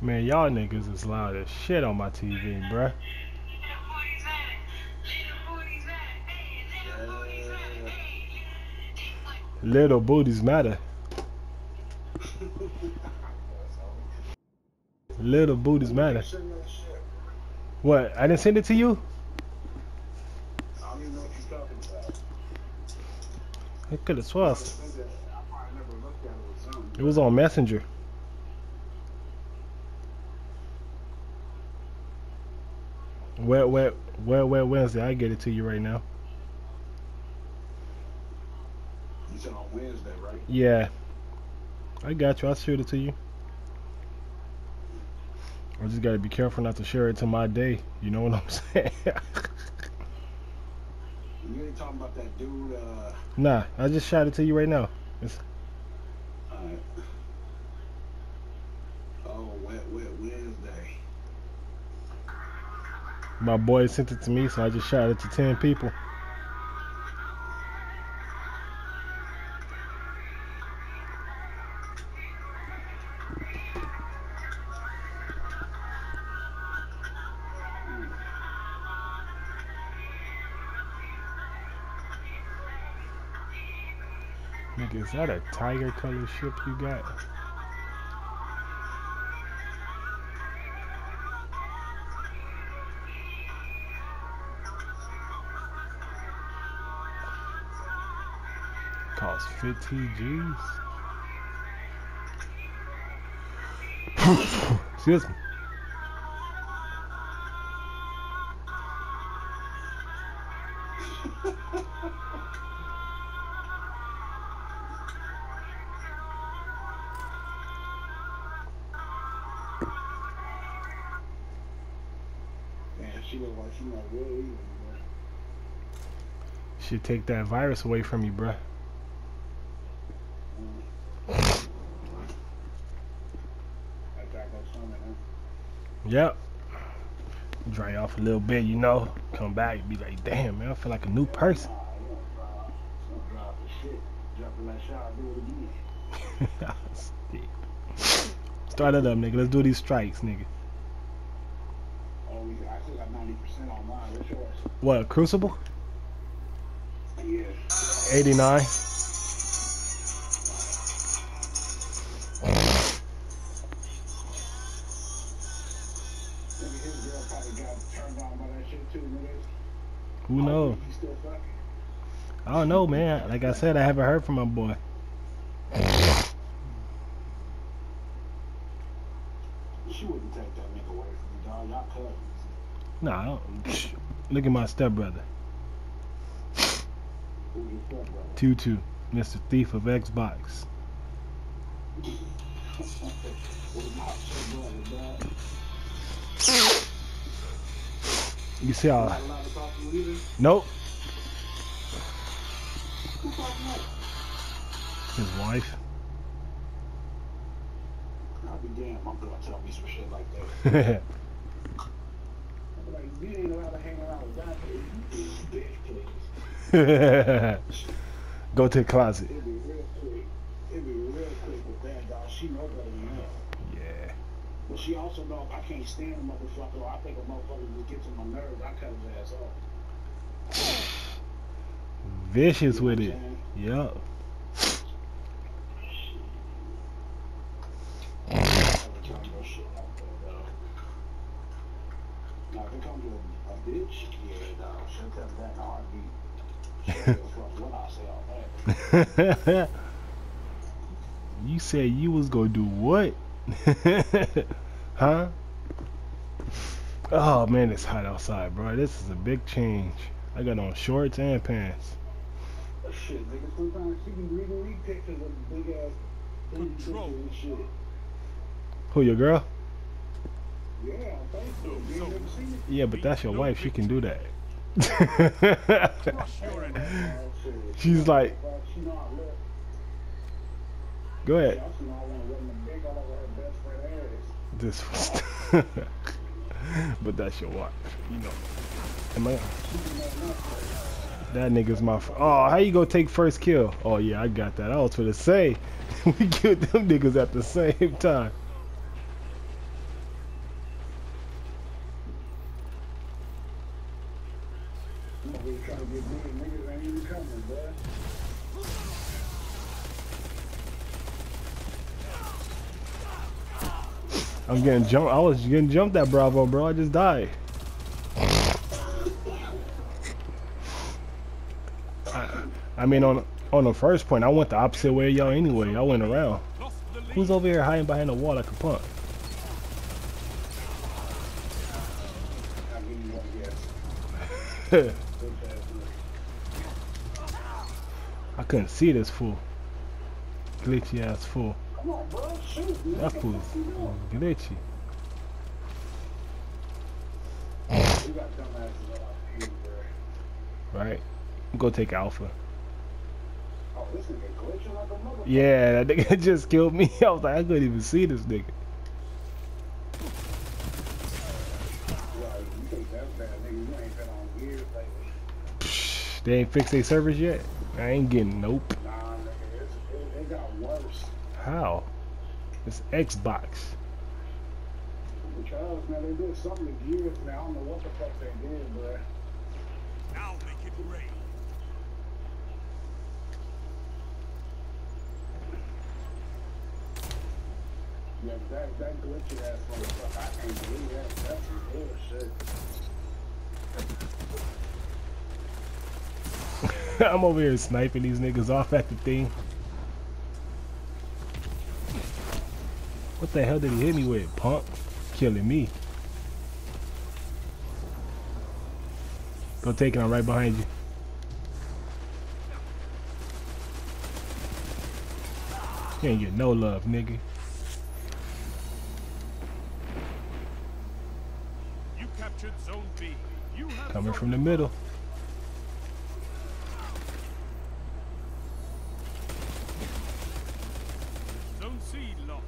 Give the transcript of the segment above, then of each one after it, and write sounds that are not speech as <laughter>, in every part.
Man, y'all niggas is loud as shit on my TV, bruh. Little booties matter. Little booties matter. What? I didn't send it to you? I could have with. It was on Messenger. Wet, wet, wet, wet Wednesday. I get it to you right now. You said on Wednesday, right? Yeah. I got you. I'll shoot it to you. I just gotta be careful not to share it to my day. You know what I'm <laughs> saying? You ain't talking about that dude, uh, nah, I just shot it to you right now. It's, alright. Oh, my boy sent it to me, so I just shot it to 10 people. Is that a tiger color ship you got? Cost 15 G's. <laughs> Excuse me. Man, she look like she not real either, man. Should take that virus away from you, bruh. That guy goes something, huh? Yep. Dry off a little bit, you know. Come back, be like, damn, man, I feel like a new person. Nah, drop the shit. Jump in that shot, do it again. Stick. Start it up, nigga. Let's do these strikes, nigga. We, I still got 90% on mine. What's yours? What, Crucible? Yeah. 89. Don't know, man. Like I said, I haven't heard from my boy. She wouldn't take that nigga away from you, dog. Y'all cousins. Nah, I don't, look at my stepbrother. Who your fuck, brother? Tutu, Mr. Thief of Xbox. What about your brother, dog? You see how? Not allowed to talk to you either? Nope. Who talking about? His wife. I'll be damned. My girl tell me some shit like that. Go <laughs> I'm like, you ain't allowed to hang around with. You bitch, please. <laughs> to the closet. It'd be real quick. It'd be real quick with that, dog. She know better than that. Yeah. But she also know I can't stand a motherfucker I think a motherfucker just gets on my nerves, I cut his ass off. Vicious with it. That. <laughs> you said you was gonna do what? <laughs> huh? Oh man, it's hot outside, bro. This is a big change. I got on shorts and pants. Oh, shit, nigga, sometimes she be reading me pictures of big ass booty pictures and shit. Who your girl? Yeah, on Facebook. You ain't never seen it? Yeah, but that's your wife. She can do that. <laughs> Oh. She's like, Well, she know I look. go ahead. also know I want to rub my dick all over her best friend ass. This was <laughs> but that's your wife, you know. Am I? That nigga's my. oh, how you gonna take first kill? Oh yeah, I got that. I was gonna say, <laughs> we killed them niggas at the same time. I'm getting jumped. I was getting jumped at Bravo, bro. I just died. Mean, on on the first point, I went the opposite way of y'all anyway. I went around. Who's over here hiding behind the wall like a punk? I. <laughs> I couldn't see this fool. Glitchy ass fool. That fool's glitchy. <laughs> Right? Go take Alpha. Oh, this nigga glitching like a motherfucker. Yeah, that nigga <laughs> just killed me. <laughs> I was like, I couldn't even see this nigga. Like, you think that's bad, nigga. You ain't been on Gears lately. Psh, They ain't fixed their service yet. I ain't getting nope. Nah, nigga. It's, it, it got worse. How? It's Xbox. Because, man, they did something to gears, man. I don't know what the fuck they did, bro. That, that glitchy ass motherfucker, I can't believe that. That's some bullshit. <laughs> I'm over here sniping these niggas off at the thing. What the hell did he hit me with, punk? Killing me. Go take it, I'm right behind you. You ain't get no love, nigga. You captured Zone B. You have Coming zone from the middle. Zone C lost.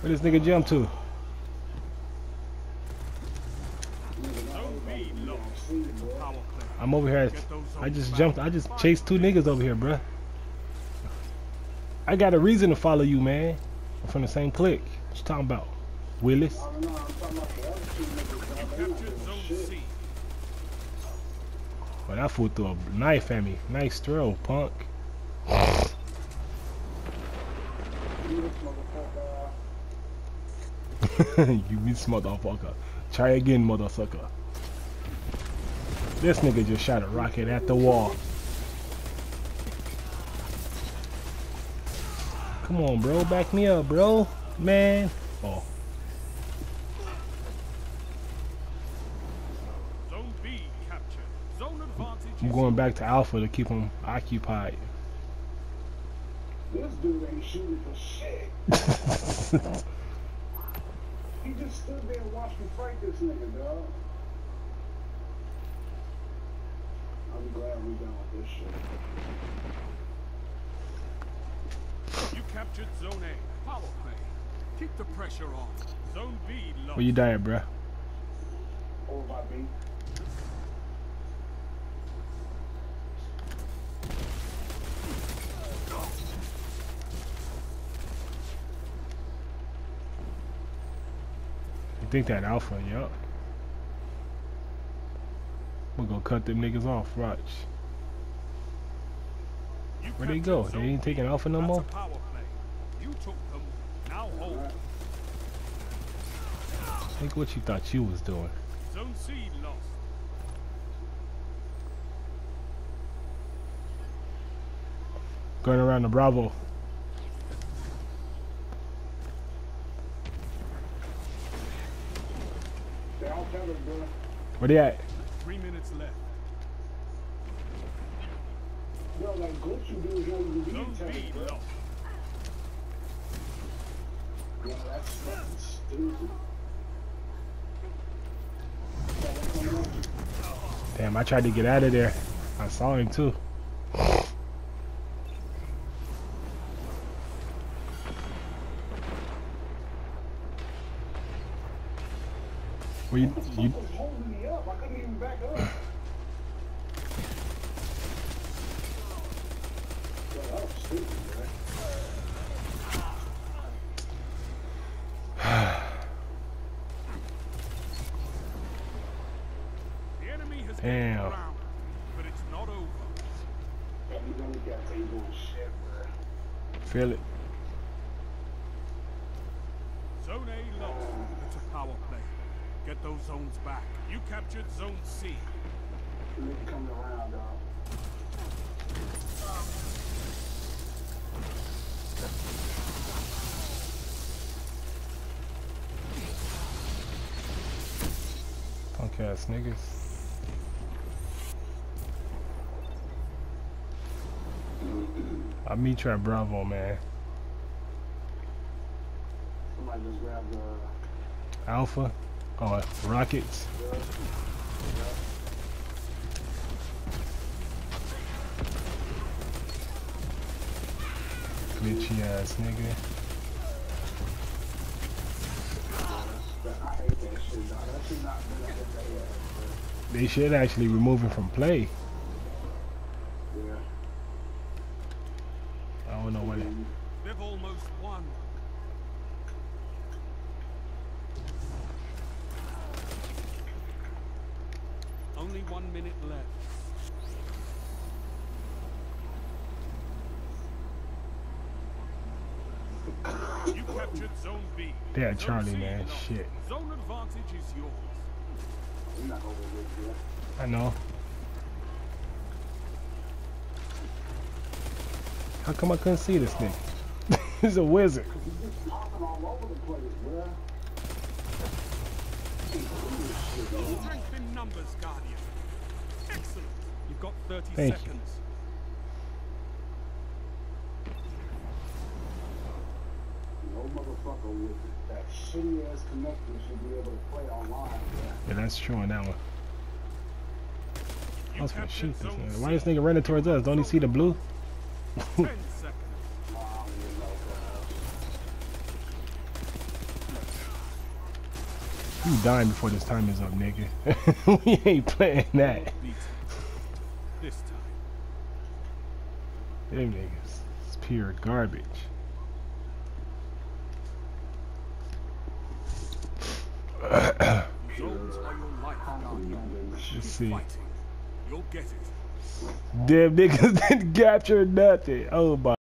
Where this nigga jump to? Zone B lost. See, boy. Power play. Over here. I just jumped. I just chased two niggas over here, bruh. I got a reason to follow you, man. I'm from the same clique. What you talking about? Willis? Well, that fool threw a knife at me. Nice throw, punk. <laughs> You miss motherfucker. Try again, motherfucker. This nigga just shot a rocket at the wall. Come on, bro. Back me up, bro. Man. Oh. Zone B captured. Zone advantage. I'm going back to Alpha to keep him occupied. This dude ain't shooting for shit. <laughs> He just stood there and watched me fight this nigga, dog. I'm glad we done with this shit. You captured Zone A. Power play. Keep the pressure on. Zone B lost. Where you die at, bruh? Over by B. You think that Alpha? Yup. We're gonna cut them niggas off, watch. Where'd they go? They ain't taking Alpha no more? power play. You took them. Now hold. Alright. Think what you thought you was doing. Zone C lost. Going around the Bravo. They all covered, bro. Where they at? Three minutes left. Yo, that glitch you do is not even Zone being B lost. Yo, that's fucking stupid. Damn, I tried to get out of there. I saw him too. Well, you, you, Damn. but it's not over. Feel it. Zone A lost. It's a power play. Get those zones back. You captured Zone C. It's coming around, dog. Ass niggas. I'll meet you at Bravo, man. Somebody just grabbed the. Alpha. Oh, Rockets. Glitchy ass nigga. They should actually remove him from play. I don't know what it. They've almost won. Only one minute left. You captured Zone B. Yeah, Zone Charlie, C man. lost. Shit. Zone advantage is yours. We're not over with yet. I know. How come I couldn't see this thing? <laughs> He's a wizard. You just popping all over the place, bro. Strength in numbers, Guardian. Excellent. You've got 30 Thank you. seconds. No motherfucker with that shitty ass connector should be able to play online, bro. Yeah, that's true on that one. I was gonna shoot this Zone nigga. C. Why this nigga running towards us? Don't he see the blue? 10 seconds. Nah, I don't even know, bro. You dying before this time is up, nigga. <laughs> we ain't playing that. This time. Them niggas. It's pure garbage. Zones are your life, Guardian. Let's see. fighting. You'll get it. Damn niggas <laughs> didn't capture nothing. Oh my.